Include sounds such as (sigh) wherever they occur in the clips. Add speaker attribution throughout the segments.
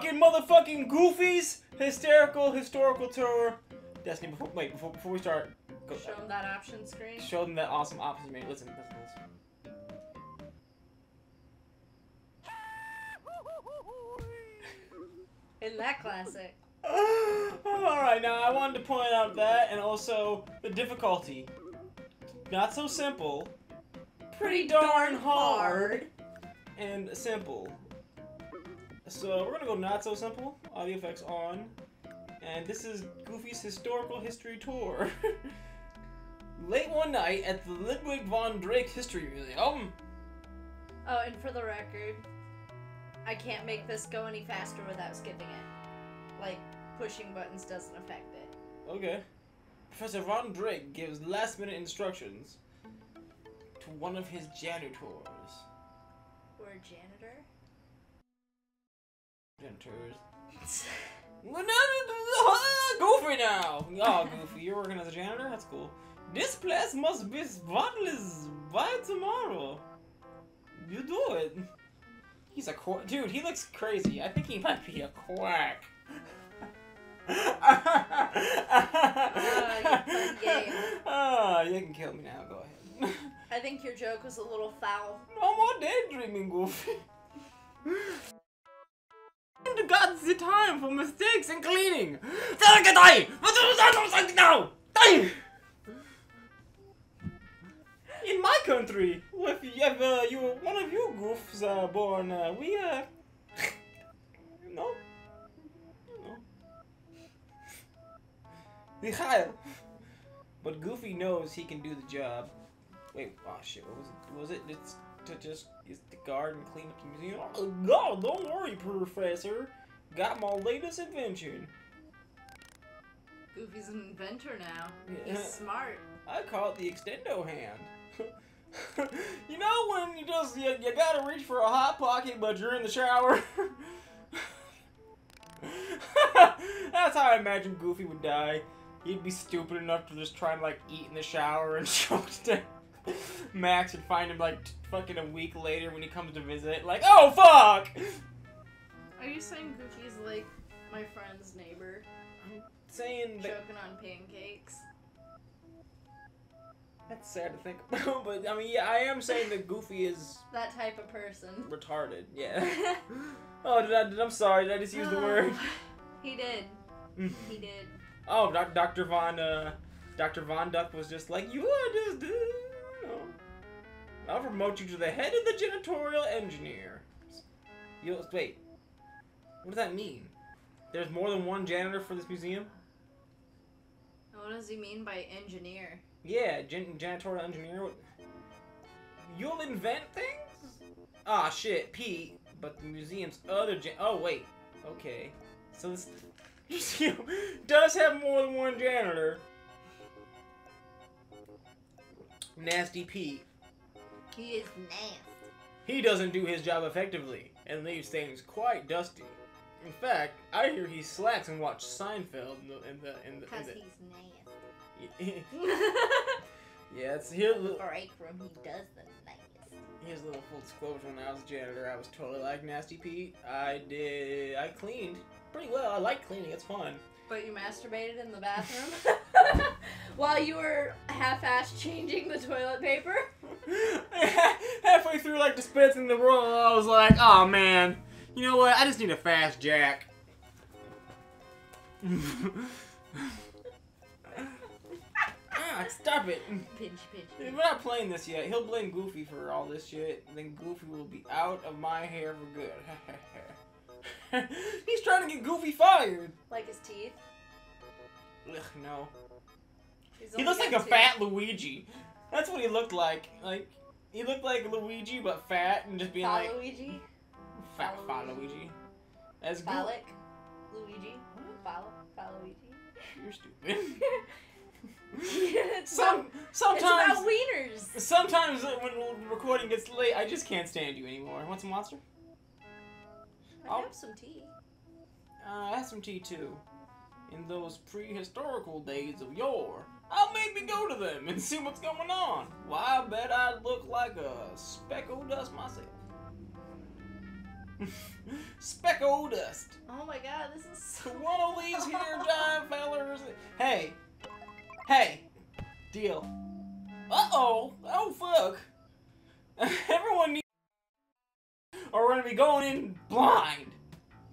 Speaker 1: fucking motherfucking Goofies hysterical historical tour. Destiny, before wait before before we start, go,
Speaker 2: Show them that option screen.
Speaker 1: show them that awesome option menu. Listen, listen, listen. (laughs)
Speaker 2: Isn't that classic? (laughs)
Speaker 1: Alright, now I wanted to point out that and also the difficulty. Not so simple. Pretty darn hard and simple. So we're gonna go not so simple. Audio effects on. And this is Goofy's historical history tour. (laughs) Late one night at the Ludwig von Drake History Museum.
Speaker 2: Oh, and for the record, I can't make this go any faster without skipping it. Like, pushing buttons doesn't affect it.
Speaker 1: Okay. Professor Von Drake gives last minute instructions to one of his janitors.
Speaker 2: Or a janitor.
Speaker 1: Janitors. (laughs) Well, now- Goofy now! Oh, Goofy, you're working as a janitor? That's cool. This place must be spotless by tomorrow. You do it. He's a qu- dude. He looks crazy. I think he might be a quack.
Speaker 2: You fun game.
Speaker 1: Ah, you can kill me now. Go ahead. (laughs)
Speaker 2: I think your joke was a little foul.
Speaker 1: No more daydreaming, Goofy. (laughs) And got the time for mistakes and cleaning. Then I die. now. Die. In my country, if you have uh, you one of you goofs uh, born, uh, we uh, (laughs) no, no, Mikhail. But Goofy knows he can do the job. Wait, oh shit, what was it? Was it it's to just is the guard and clean up the museum? Oh, no, don't worry, Professor. Got my latest invention.
Speaker 2: Goofy's an inventor now.
Speaker 1: Yeah.
Speaker 2: He's smart.
Speaker 1: I call it the extendo hand. (laughs) you know when you just you, you gotta reach for a hot pocket, but you're in the shower. (laughs) That's how I imagine Goofy would die. He'd be stupid enough to just try and like eat in the shower and (laughs) choke to death. (laughs) Max would find him like t- fucking a week later when he comes to visit. Like, oh fuck!
Speaker 2: Are you saying Goofy's like my friend's neighbor, I'm
Speaker 1: Saying that
Speaker 2: choking on pancakes?
Speaker 1: that's sad to think (laughs) about, but I mean, yeah, I am saying that Goofy is (laughs)
Speaker 2: That type of person.
Speaker 1: retarded. Yeah. oh, did I? Did, I'm sorry. Did I just use the word?
Speaker 2: He did.
Speaker 1: Mm.
Speaker 2: He did.
Speaker 1: Oh, doc, Dr. Von, uh, Dr. Von Duck was just like, you are just, I'll promote you to the head of the janitorial engineer. You'll, wait, what does that mean? There's more than one janitor for this museum?
Speaker 2: What does he mean by engineer?
Speaker 1: Yeah, jan- janitorial engineer. You'll invent things? Ah, shit, Pete. But the museum's other jan- Oh, wait. Okay. So this (laughs) museum does have more than one janitor. Nasty Pete.
Speaker 2: He is nasty.
Speaker 1: He doesn't do his job effectively and leaves things quite dusty. In fact, I hear he slacks and watch Seinfeld in the in the in the.
Speaker 2: Because he's (laughs) nasty.
Speaker 1: yeah, it's here.
Speaker 2: Break room, he does the nasty.
Speaker 1: Here's a little full disclosure. When I was a janitor, I was totally like Nasty Pete. I did. I cleaned pretty well. I like cleaning. It's fun.
Speaker 2: But you masturbated in the bathroom (laughs) (laughs) while you were half-ass changing the toilet paper. (laughs)
Speaker 1: Halfway through, like dispensing the roll, I was like, "Oh man, you know what? I just need a fast jack." (laughs) ah, stop it!
Speaker 2: Pinch, pinch.
Speaker 1: We're not playing this yet. He'll blame Goofy for all this shit. Then Goofy will be out of my hair for good. (laughs) He's trying to get Goofy fired.
Speaker 2: Like his teeth.
Speaker 1: Ugh, no. He looks like a
Speaker 2: two.
Speaker 1: fat Luigi. That's what he looked like. Like he looked like Luigi but fat and just being like
Speaker 2: Luigi.
Speaker 1: fat fat
Speaker 2: Luigi.
Speaker 1: Luigi. As Goof-
Speaker 2: Phallic. Luigi. Luigi. (laughs)
Speaker 1: You're stupid. (laughs) Some
Speaker 2: about, it's
Speaker 1: sometimes
Speaker 2: about wieners.
Speaker 1: sometimes when recording gets late, I just can't stand you anymore. Want some monster?
Speaker 2: I
Speaker 1: I'll-
Speaker 2: have some tea.
Speaker 1: Uh, I have some tea too. In those prehistorical days of yore, I'll maybe go to them and see what's going on. Why, I bet I'd look like a speck of dust myself. (laughs) Specko Dust.
Speaker 2: Oh my god, this is so. (laughs)
Speaker 1: One of these here (laughs) giant fellers. Hey, hey, deal. Uh oh, oh fuck. Everyone needs. Or we're gonna be going in blind.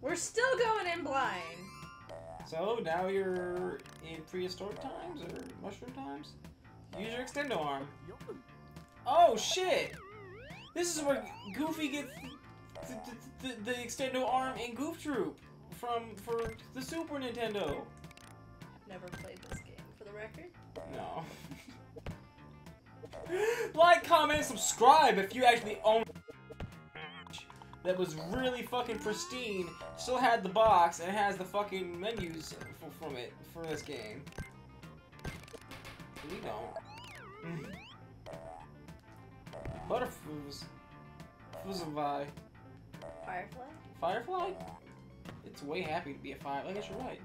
Speaker 2: We're still going in blind.
Speaker 1: So now you're in prehistoric times or mushroom times? Use your extendo arm. Oh shit! This is where Goofy gets the, the, the, the extendo arm in Goof Troop from for the Super Nintendo.
Speaker 2: I've never played this game, for the record.
Speaker 1: No. (laughs) like, comment, subscribe if you actually own that was really fucking pristine. Still had the box and has the fucking menus from it for this game. We don't. (laughs) Butterflies. Fuzzavi.
Speaker 2: Firefly?
Speaker 1: Firefly? It's way happy to be a fire. I guess you're right.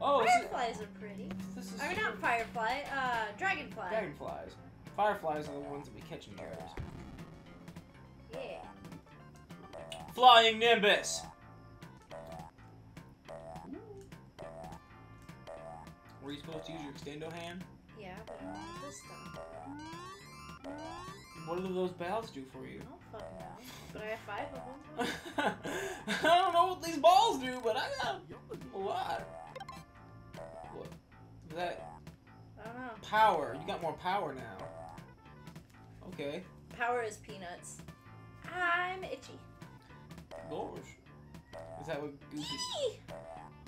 Speaker 1: Oh, this is-
Speaker 2: Fireflies are pretty.
Speaker 1: this is
Speaker 2: I mean, not firefly, uh, dragonfly.
Speaker 1: dragonflies. Fireflies are the ones that we catch in jars.
Speaker 2: Yeah.
Speaker 1: Flying Nimbus. Were you supposed to use your extendo hand?
Speaker 2: Yeah, but I this stuff.
Speaker 1: What do those balls do for you?
Speaker 2: I don't fucking know. But I have five of them. (laughs)
Speaker 1: I don't know what these balls do, but I got a lot. What? That
Speaker 2: I don't know.
Speaker 1: power. You got more power now. Okay.
Speaker 2: Power is peanuts. I'm itchy.
Speaker 1: Gosh. Is that what Goofy?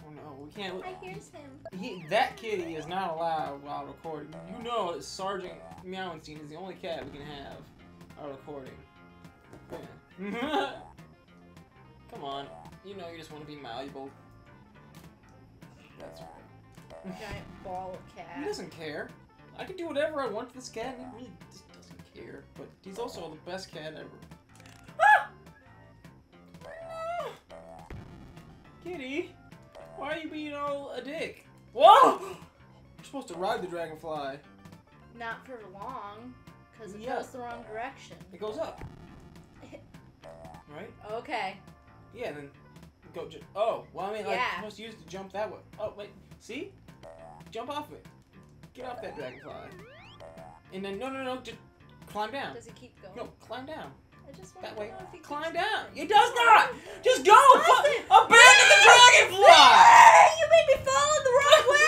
Speaker 1: Oh no, we can't.
Speaker 2: I hears him.
Speaker 1: He, that kitty is not allowed while recording. You know that Sergeant Meowenstein is the only cat we can have while recording. Yeah. (laughs) Come on. You know you just want to be malleable. That's right.
Speaker 2: Giant ball of cat.
Speaker 1: He doesn't care. I can do whatever I want to this cat and he really just doesn't care. But he's also the best cat ever. Kitty, why are you being all a dick? Whoa! You're supposed to ride the dragonfly.
Speaker 2: Not for long, because it
Speaker 1: Yeah.
Speaker 2: goes the wrong direction.
Speaker 1: It goes up. (laughs) Right?
Speaker 2: Okay.
Speaker 1: Yeah, then go. Oh, well, I mean, like,
Speaker 2: Yeah.
Speaker 1: you're supposed to use it to jump that way. Oh, wait. See? Jump off it. Get off that dragonfly. And then, no, no, no, just climb down.
Speaker 2: Does he keep going?
Speaker 1: No, climb down.
Speaker 2: I just want
Speaker 1: That
Speaker 2: to
Speaker 1: way.
Speaker 2: know
Speaker 1: Climb down. It does not! Just go! Fu-
Speaker 2: Listen.
Speaker 1: abandon the dragonfly!
Speaker 2: You made me fall in the wrong (laughs) way!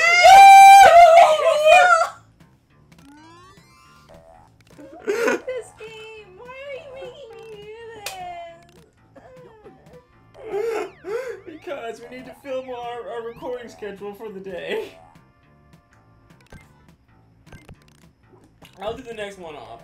Speaker 2: (laughs) this game, why are you making me do this? (laughs)
Speaker 1: because we need to film our, our recording schedule for the day. I'll do the next one off.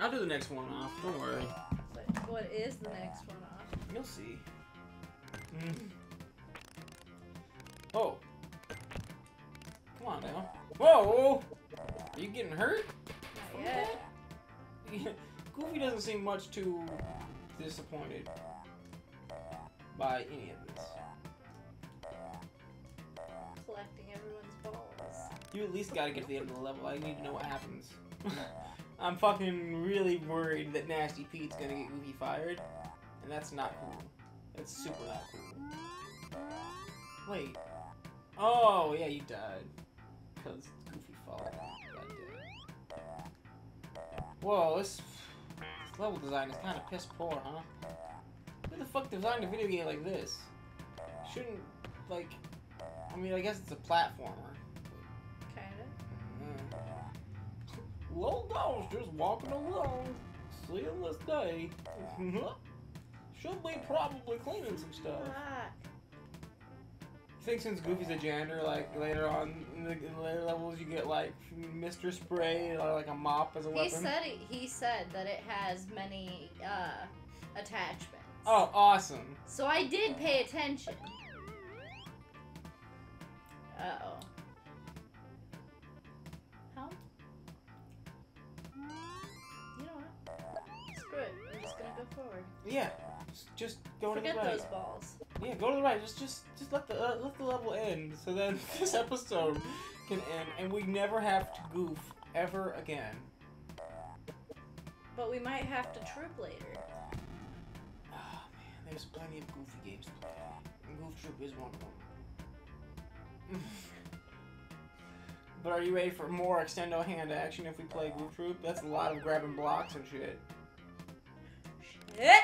Speaker 1: I'll do the next one off. Don't worry.
Speaker 2: But what is the next one off?
Speaker 1: You'll see. Mm. Oh. Come on now. Whoa! Are you getting hurt?
Speaker 2: Not yet. (laughs)
Speaker 1: Goofy doesn't seem much too disappointed by any of this.
Speaker 2: Collecting everyone's balls.
Speaker 1: You at least gotta get to the end of the level. I need to know what happens. (laughs) I'm fucking really worried that Nasty Pete's gonna get Goofy fired, and that's not cool. That's super not cool. Wait. Oh, yeah, you died. Because Goofy followed you. Got dead. Whoa, this, this level design is kind of piss poor, huh? Who the fuck designed a video game like this? Shouldn't, like, I mean, I guess it's a platformer.
Speaker 2: Kinda. Mm-hmm.
Speaker 1: Little dog's just walking along, seeing this day. Should be probably cleaning some stuff. You think since Goofy's a janitor, like later on in the, later levels, you get like Mr. Spray or like a mop as a
Speaker 2: he
Speaker 1: weapon?
Speaker 2: said it, he said that it has many uh, attachments.
Speaker 1: Oh, awesome!
Speaker 2: So I did pay attention. Uh oh. Forward.
Speaker 1: Yeah, just, just go
Speaker 2: Forget
Speaker 1: to the right.
Speaker 2: those balls.
Speaker 1: Yeah, go to the right. Just, just, just let the uh, let the level end. So then (laughs) this episode can end, and we never have to goof ever again.
Speaker 2: But we might have to troop later.
Speaker 1: Oh man, there's plenty of goofy games to play. And Goof Troop is one of them. (laughs) but are you ready for more extendo hand action if we play Goof Troop? That's a lot of grabbing blocks and shit.
Speaker 2: Shit!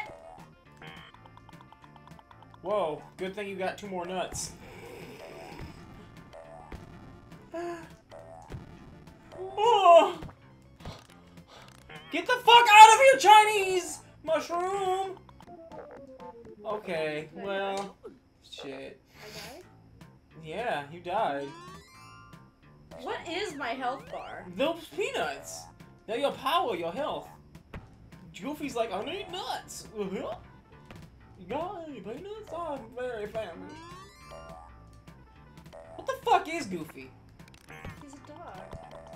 Speaker 1: Whoa, good thing you got two more nuts. oh! Get the fuck out of here, Chinese mushroom! Okay, well, shit.
Speaker 2: I died?
Speaker 1: Yeah, you died.
Speaker 2: What is my health bar?
Speaker 1: Those peanuts! They're your power, your health. Goofy's like, I need nuts! Uh-huh. Guy, peanuts? I'm very family. What the fuck is Goofy?
Speaker 2: He's a dog.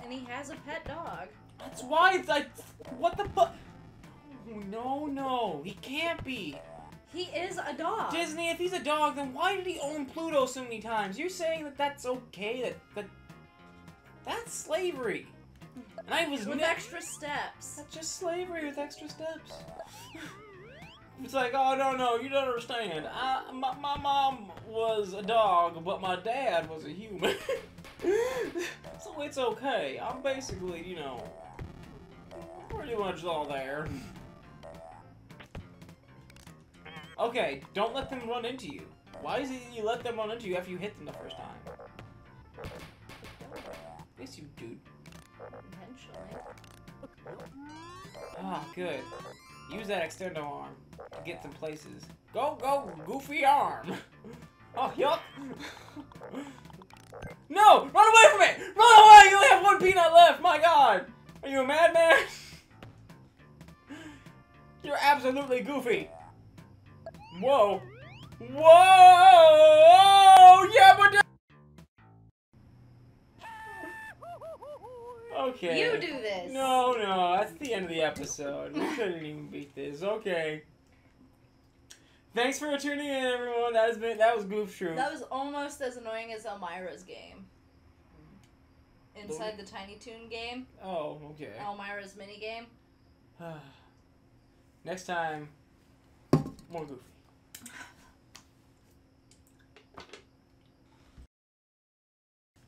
Speaker 2: And he has a pet dog.
Speaker 1: That's why it's like, what the fuck? Oh, no, no, he can't be.
Speaker 2: He is a dog.
Speaker 1: Disney, if he's a dog, then why did he own Pluto so many times? You're saying that that's okay? That that that's slavery. And I was
Speaker 2: With extra steps.
Speaker 1: That's just slavery with extra steps. it's like, oh no, no, you don't understand. I, my, my mom was a dog, but my dad was a human. (laughs) so it's okay. I'm basically, you know, pretty much all there. Okay, don't let them run into you. Why is it you let them run into you after you hit them the first time? Yes, you dude.
Speaker 2: Eventually.
Speaker 1: Ah, good. Use that extendo arm to get some places. Go, go, goofy arm! (laughs) Oh, yup! (laughs) no! Run away from it! Run away! You only have one peanut left! My god! Are you a madman? (laughs) You're absolutely goofy! Whoa! Whoa! Yeah, but. Okay.
Speaker 2: You do this.
Speaker 1: No, no, that's the end of the episode. We couldn't even beat this. Okay. Thanks for tuning in, everyone. That has been that was Goof Troop.
Speaker 2: That was almost as annoying as Elmyra's game. Mm-hmm. Inside the Tiny Toon game.
Speaker 1: Oh, okay.
Speaker 2: Elmyra's mini game. (sighs)
Speaker 1: Next time, more Goofy.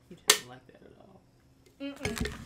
Speaker 1: You didn't like that at all. Mm -mm.